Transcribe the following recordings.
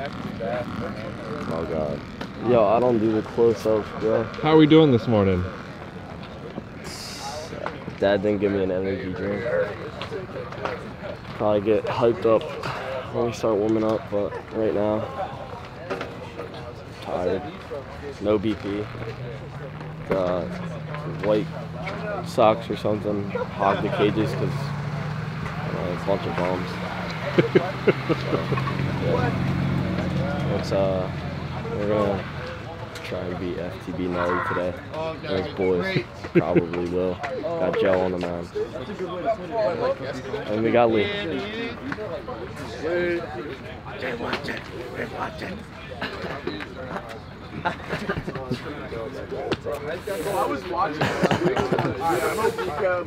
Oh god. Yo, I don't do the close ups, bro. How are we doing this morning? Dad didn't give me an energy drink. Probably get hyped up when we start warming up, but right now, tired. No BP. Uh, white socks or something. Hog the cages because it's a bunch of bums. yeah. It's uh, we're gonna try and beat FTB Nelly today. Those boys probably will. Got Joe on the mound. And we got Lee.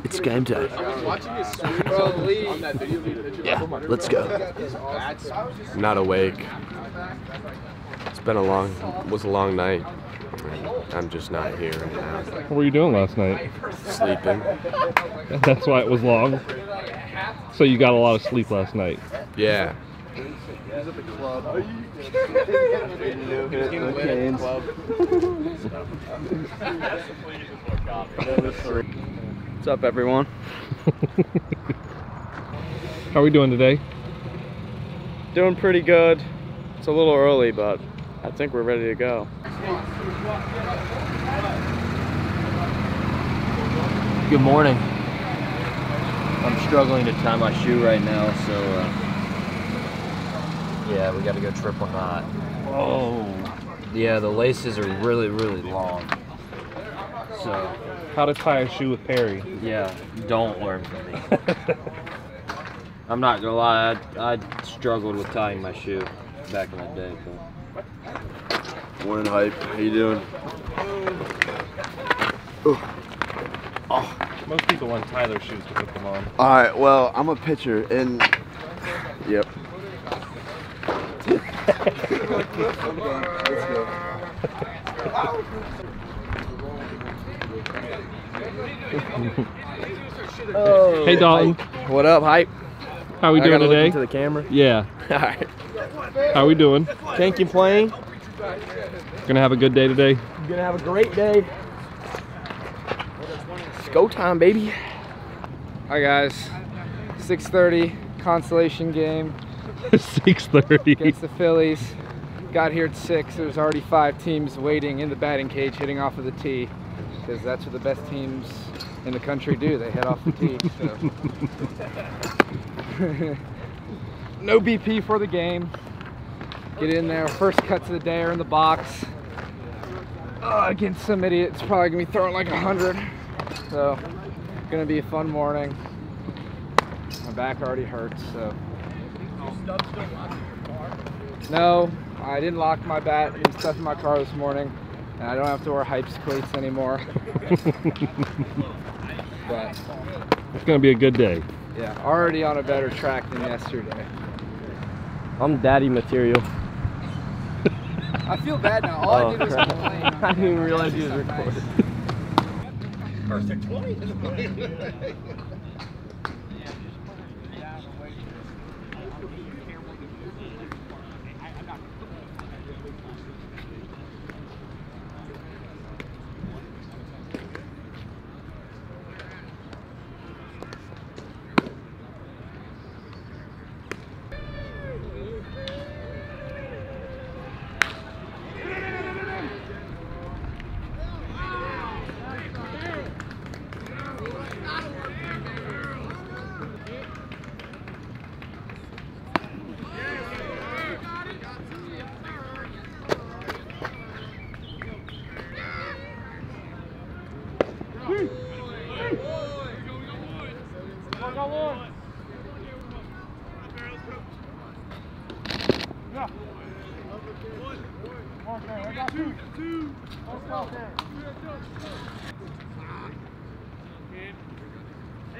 It's game time. Yeah, let's go. I'm not awake. It's been a long, was a long night. I'm just not here right now. What were you doing last night? Sleeping. That's why it was long. So you got a lot of sleep last night. Yeah. What's up, everyone? How are we doing today? Doing pretty good. It's a little early, but I think we're ready to go. Good morning. I'm struggling to tie my shoe right now, so uh, yeah, we got to go triple knot. Oh. Yeah, the laces are really, really long. So How to tie a shoe with Perry. yeah, don't learn from me. I'm not gonna lie, I, I struggled with tying my shoe back in the day. But Morning hype. How you doing? Oh. Most people untie their shoes to put them on. All right. Well, I'm a pitcher, and yep. Hey Dalton, What up, hype? how we I doing gotta look today? into the camera. Yeah. All right. How we doing? Can't complain. Gonna have a good day today? You're gonna have a great day. It's go time, baby. Hi guys, 6:30 consolation game 6:30. against the Phillies. Got here at six. There's already five teams waiting in the batting cage, hitting off of the tee, because that's what the best teams in the country do. They head off the tee. So. no BP for the game. Get in there. First cuts of the day are in the box. Uh, against some idiot. It's probably gonna be throwing like a hundred. So, gonna be a fun morning. My back already hurts, so. No, I didn't lock my bat and stuff in my car this morning, and I don't have to wear hypes cleats anymore. but It's gonna be a good day. yeah, already on a better track than yesterday. I'm daddy material. I feel bad now. All Oh, I did was crap. complain. I didn't even realize he was recording.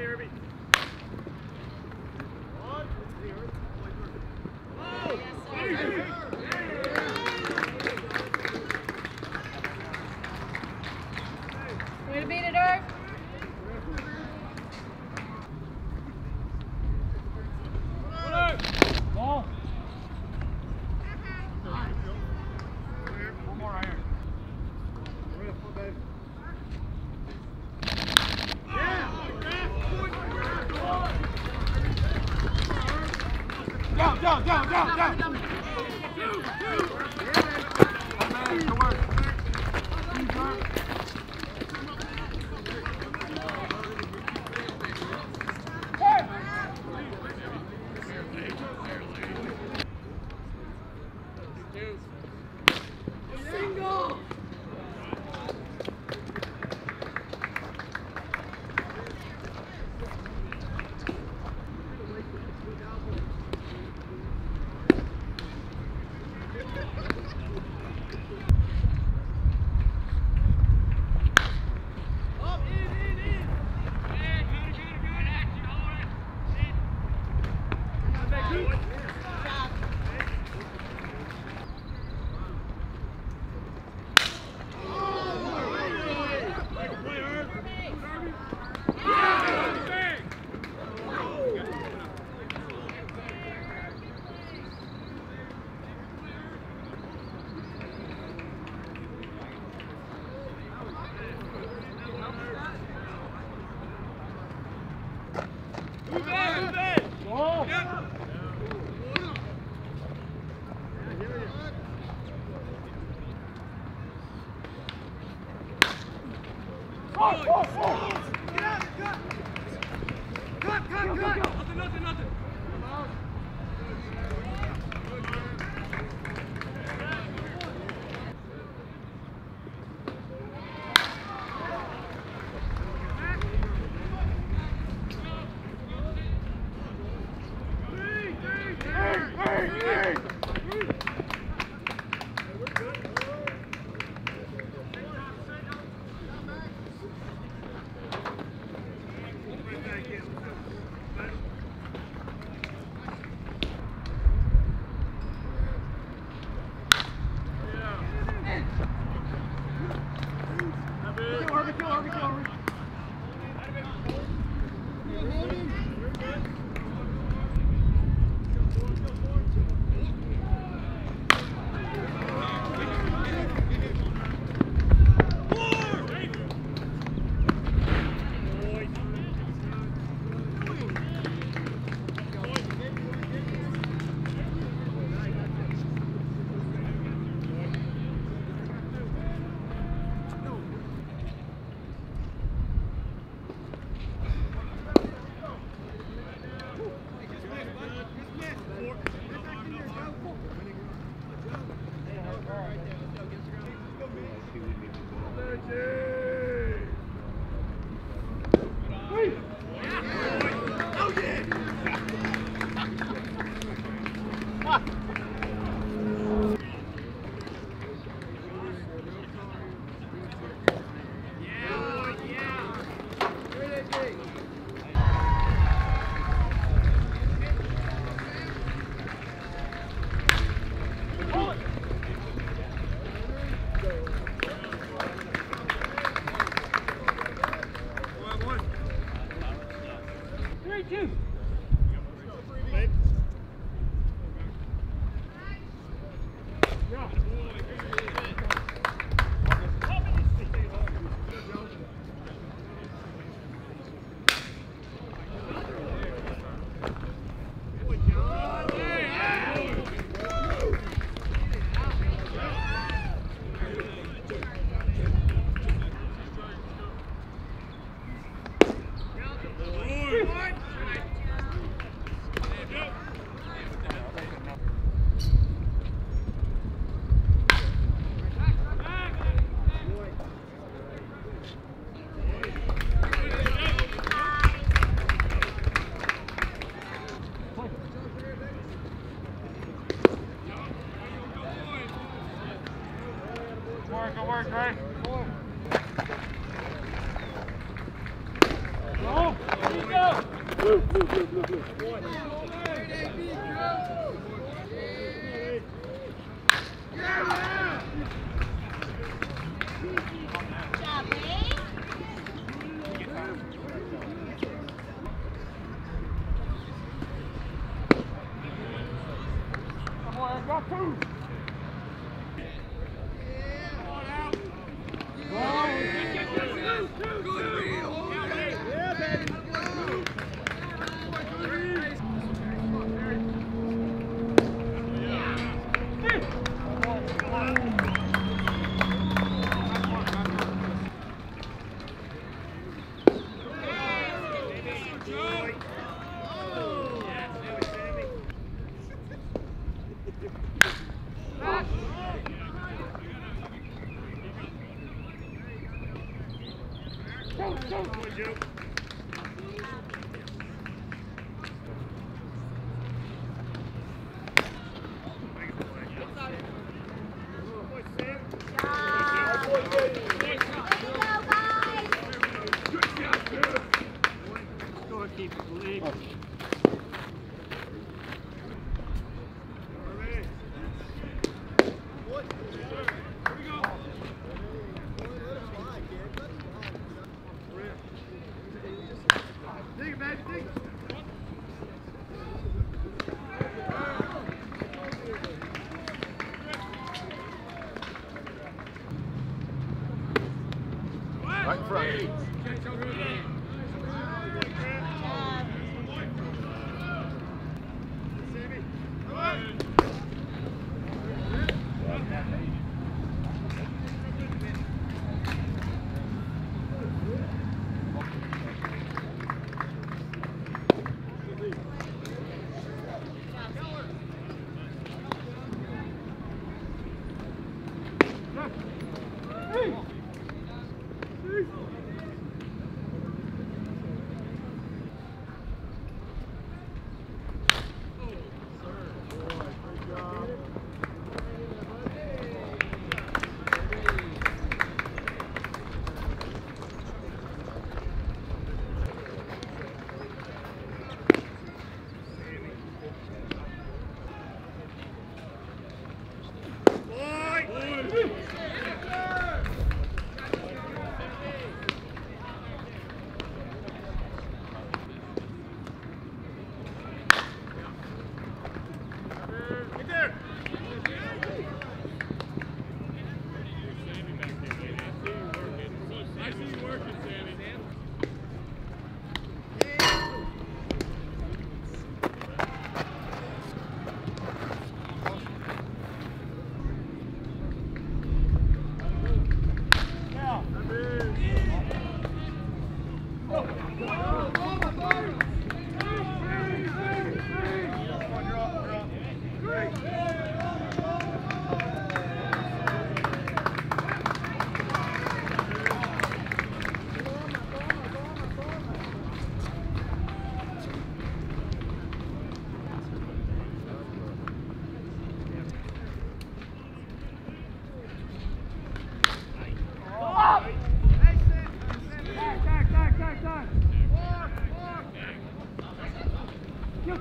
Way down, down, down, down, down. down. Two, two. Yeah, man, it's the work. Hey!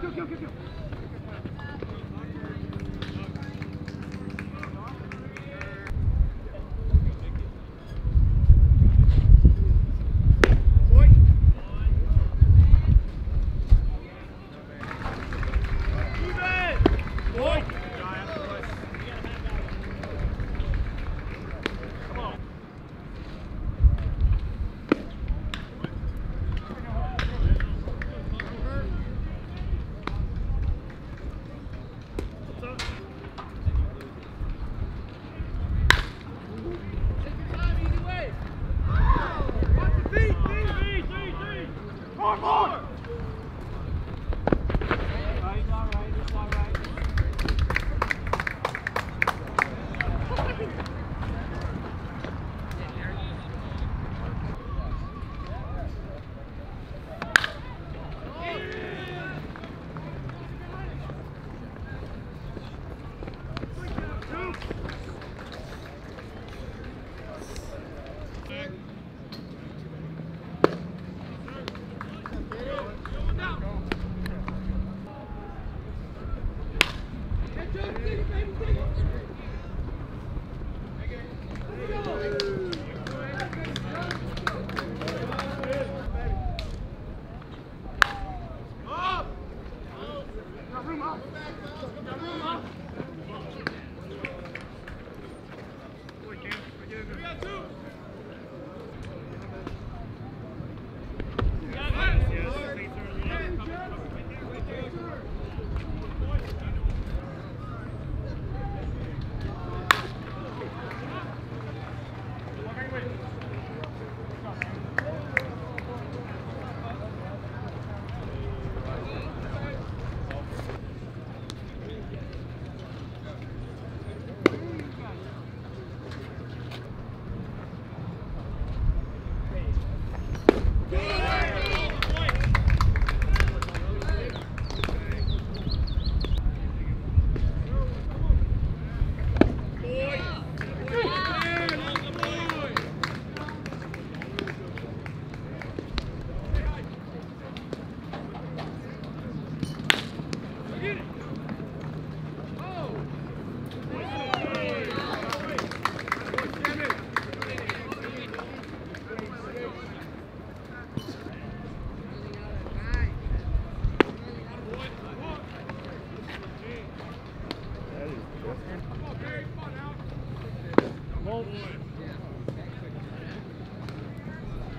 行け行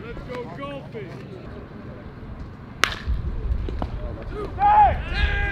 Let's go golfing. Two,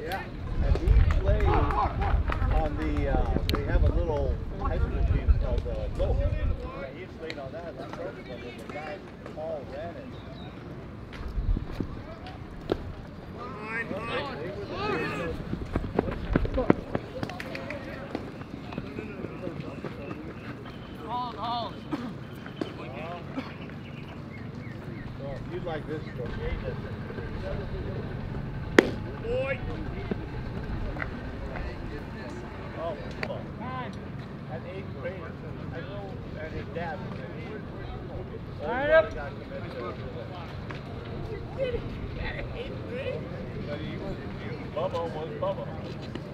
Yeah, and he plays on the, uh, they have a little high school team called, uh, Go. Yeah, he played on that, that program, and the guy, Paul ran it. So, if you like this, go, okay, Oh, come on. At eighth grade, I know, and his dad. All right. Bubba was Bubba.